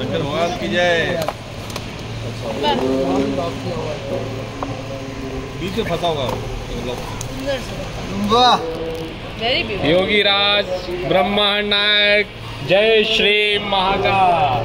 शंकर भगवान की जय। बीच में फंसा होगा मतलब। वाह। योगी राज ब्रह्मांड नायक जय श्री महाकाल।